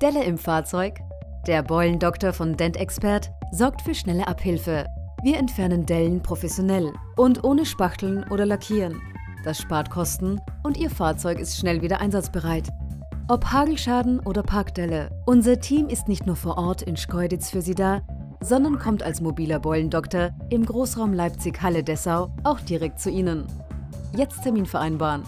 Delle im Fahrzeug? Der Beulendoktor von Dentexpert sorgt für schnelle Abhilfe. Wir entfernen Dellen professionell und ohne Spachteln oder Lackieren. Das spart Kosten und Ihr Fahrzeug ist schnell wieder einsatzbereit. Ob Hagelschaden oder Parkdelle, unser Team ist nicht nur vor Ort in Schkeuditz für Sie da, sondern kommt als mobiler Beulendoktor im Großraum Leipzig-Halle-Dessau auch direkt zu Ihnen. Jetzt Termin vereinbaren